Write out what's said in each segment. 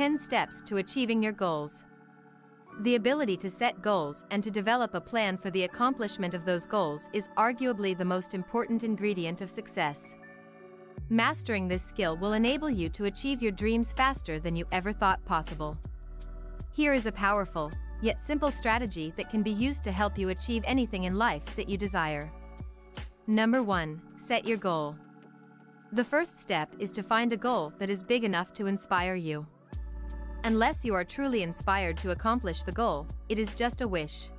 10 steps to achieving your goals. The ability to set goals and to develop a plan for the accomplishment of those goals is arguably the most important ingredient of success. Mastering this skill will enable you to achieve your dreams faster than you ever thought possible. Here is a powerful, yet simple strategy that can be used to help you achieve anything in life that you desire. Number 1. Set your goal. The first step is to find a goal that is big enough to inspire you. Unless you are truly inspired to accomplish the goal, it is just a wish.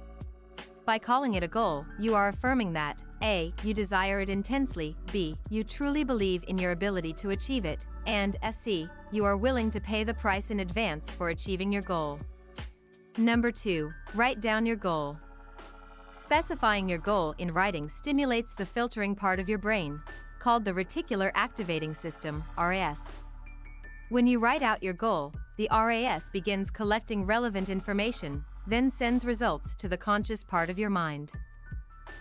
By calling it a goal, you are affirming that A. You desire it intensely, B. You truly believe in your ability to achieve it, and uh, C. You are willing to pay the price in advance for achieving your goal. Number 2. Write down your goal. Specifying your goal in writing stimulates the filtering part of your brain, called the Reticular Activating System, RAS. When you write out your goal, the RAS begins collecting relevant information, then sends results to the conscious part of your mind.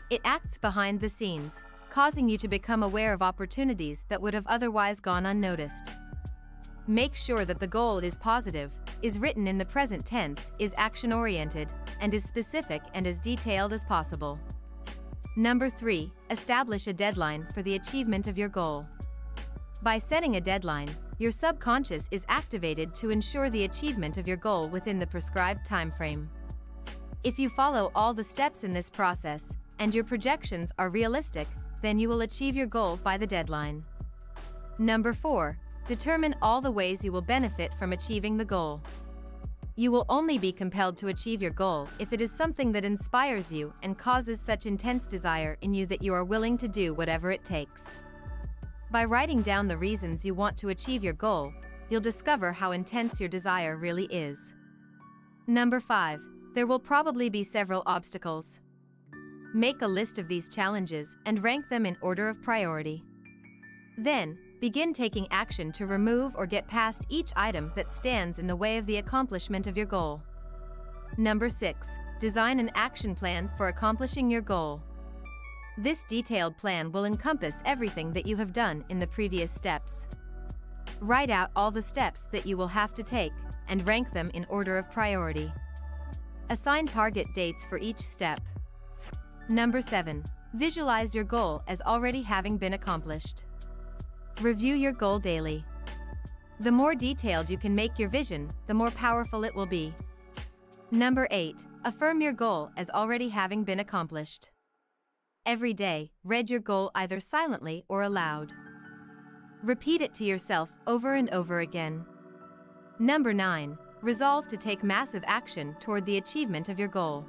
It acts behind the scenes, causing you to become aware of opportunities that would have otherwise gone unnoticed. Make sure that the goal is positive, is written in the present tense, is action-oriented, and is specific and as detailed as possible. Number 3. Establish a deadline for the achievement of your goal. By setting a deadline, your subconscious is activated to ensure the achievement of your goal within the prescribed timeframe. If you follow all the steps in this process, and your projections are realistic, then you will achieve your goal by the deadline. Number 4. Determine all the ways you will benefit from achieving the goal. You will only be compelled to achieve your goal if it is something that inspires you and causes such intense desire in you that you are willing to do whatever it takes. By writing down the reasons you want to achieve your goal, you'll discover how intense your desire really is. Number 5. There will probably be several obstacles. Make a list of these challenges and rank them in order of priority. Then, Begin taking action to remove or get past each item that stands in the way of the accomplishment of your goal. Number 6. Design an action plan for accomplishing your goal. This detailed plan will encompass everything that you have done in the previous steps. Write out all the steps that you will have to take and rank them in order of priority. Assign target dates for each step. Number 7. Visualize your goal as already having been accomplished. Review your goal daily. The more detailed you can make your vision, the more powerful it will be. Number 8. Affirm your goal as already having been accomplished. Every day, read your goal either silently or aloud. Repeat it to yourself over and over again. Number 9. Resolve to take massive action toward the achievement of your goal.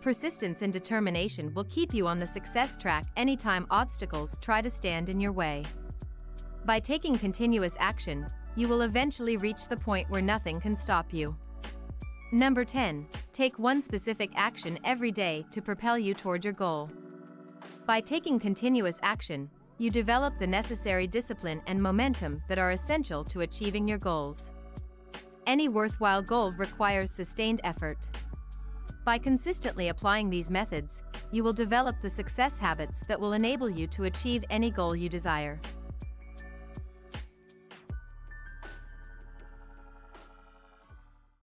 Persistence and determination will keep you on the success track anytime obstacles try to stand in your way. By taking continuous action, you will eventually reach the point where nothing can stop you. Number 10. Take one specific action every day to propel you toward your goal. By taking continuous action, you develop the necessary discipline and momentum that are essential to achieving your goals. Any worthwhile goal requires sustained effort. By consistently applying these methods, you will develop the success habits that will enable you to achieve any goal you desire.